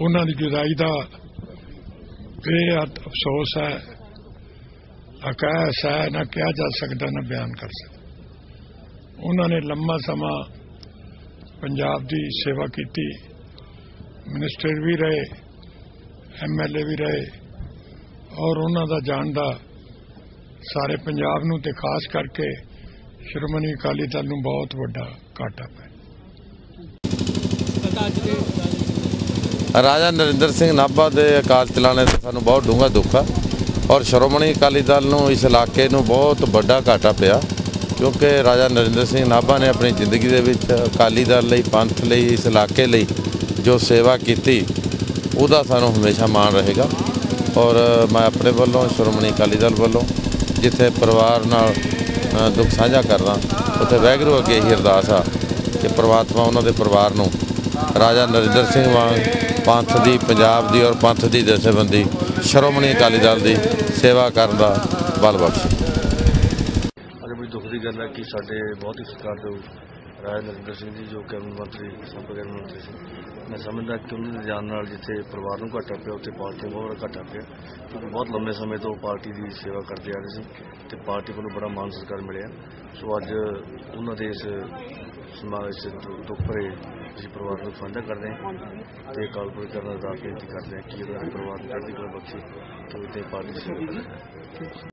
ਉਹਨਾਂ ਦੀ ਜੁਦਾਈ ਦਾ ਬੇਹੱਦ ਅਫਸੋਸ ਹੈ। ਅਕਾਸ ਹੈ, ਨਾ ਕਿਹਾ ਜਾ ਸਕਦਾ, ਨਾ ਬਿਆਨ ਕਰ ਸਕਦਾ। ਉਹਨਾਂ ਨੇ ਲੰਮਾ ਸਮਾਂ ਪੰਜਾਬ ਦੀ ਸੇਵਾ ਕੀਤੀ। ਮਿਨਿਸਟਰ ਵੀ ਰਹੇ ਐਮਐਲਏ ਵੀ ਰਹੇ। ਔਰ ਉਹਨਾਂ ਦਾ ਜਾਣ ਦਾ ਸਾਰੇ ਪੰਜਾਬ ਨੂੰ ਤੇ ਖਾਸ ਕਰਕੇ ਸ਼੍ਰੋਮਣੀ ਅਕਾਲੀ ਦਲ ਨੂੰ ਬਹੁਤ ਵੱਡਾ ਘਾਟਾ ਪਿਆ। ਰਾਜਾ ਨਰਿੰਦਰ ਸਿੰਘ ਨਾਭਾ ਦੇ ਅਕਾਲ ਚਲਾਣੇ ਦਾ ਸਾਨੂੰ ਬਹੁਤ ਡੂੰਘਾ ਦੁੱਖ ਆ। ਔਰ ਸ਼੍ਰੋਮਣੀ ਅਕਾਲੀ ਦਲ ਨੂੰ ਇਸ ਇਲਾਕੇ ਨੂੰ ਬਹੁਤ ਵੱਡਾ ਘਾਟਾ ਪਿਆ, ਕਿਉਂਕਿ ਰਾਜਾ ਨਰਿੰਦਰ ਸਿੰਘ ਨਾਭਾ ਨੇ ਆਪਣੀ ਜ਼ਿੰਦਗੀ ਦੇ ਵਿੱਚ ਅਕਾਲੀ ਦਲ ਲਈ, ਪੰਥ ਲਈ, ਇਸ ਇਲਾਕੇ ਲਈ ਜੋ ਸੇਵਾ ਕੀਤੀ, ਉਹਦਾ ਸਾਨੂੰ ਹਮੇਸ਼ਾ ਮਾਣ ਰਹੇਗਾ। ਔਰ ਮੈਂ ਆਪਣੇ ਵੱਲੋਂ, ਸ਼੍ਰੋਮਣੀ ਅਕਾਲੀ ਦਲ ਵੱਲੋਂ ਜਿੱਥੇ ਪਰਿਵਾਰ ਨਾਲ ਦੁੱਖ ਸਾਂਝਾ ਕਰਦਾ, ਉੱਥੇ ਵਾਹਿਗੁਰੂ ਅੱਗੇ ਹੀ ਅਰਦਾਸ ਆ ਕਿ ਪ੍ਰਮਾਤਮਾ ਉਹਨਾਂ ਦੇ ਪਰਿਵਾਰ ਨੂੰ ਰਾਜਾ ਨਰਿੰਦਰ ਸਿੰਘ ਵਾਂਗ ਪੰਥ ਦੀ, ਪੰਜਾਬ ਦੀ ਔਰ ਪੰਥ ਦੀ ਦਸਬੰਦੀ ਸ਼੍ਰੋਮਣੀ ਅਕਾਲੀ ਦਲ ਦੀ ਸੇਵਾ ਕਰਨ ਦਾ ਬਲ ਬਖਸ਼ੇ। ਅੱਜ ਬੜੀ ਦੁੱਖ ਦੀ ਗੱਲ ਹੈ ਕਿ ਸਾਡੇ ਬਹੁਤ ਹੀ ਸਤਿਕਾਰਯੋਗ ਰਾਜਾ ਨਰਿੰਦਰ ਸਿੰਘ ਜੀ, ਜੋ ਕੈਬਨਿਟ ਮੰਤਰੀ ਸਾਬਕਾ ਕੈਬਨਿਟ ਮੰਤਰੀ ਸੀ। ਮੈਂ ਸਮਝਦਾ ਕਿ ਉਹਨਾਂ ਦੇ ਜਾਣ ਨਾਲ ਜਿੱਥੇ ਪਰਿਵਾਰ ਨੂੰ ਘਾਟਾ ਪਿਆ, ਉੱਥੇ ਪਾਰਟੀ ਨੂੰ ਬਹੁਤ ਘਾਟਾ ਪਿਆ। ਕਿਉਂਕਿ ਬਹੁਤ ਲੰਬੇ ਸਮੇਂ ਤੋਂ ਪਾਰਟੀ ਦੀ ਸੇਵਾ ਕਰਦੇ ਆ ਰਹੇ ਸੀ ਤੇ ਪਾਰਟੀ ਵੱਲੋਂ ਬੜਾ ਮਾਣ ਸਤਿਕਾਰ ਮਿਲਿਆ। ਸੋ ਅੱਜ ਉਹਨਾਂ ਦੇ ਇਸ ਸਮਾਜ ਇਸ ਦੁ- ਦੁੱਖ ਅਸੀਂ ਪਰਿਵਾਰ ਨੂੰ ਸਾਂਝਾ ਕਰਦੇ ਹਾਂ ਤੇ ਕਾਲਪੁਰ ਕਰਨ ਦਾ ਅਰਦਾਸ ਬੇਨਤੀ ਕਰਦੇ ਹਾਂ ਕਿ ਉਹਦਾ ਪਰਿਵਾਰ ਨੂੰ ਚੜ੍ਹਦੀ ਕਲਾ ਬਖਸ਼ੇ ਤੇ ਪਾਰਟੀ ਸੇਵਾ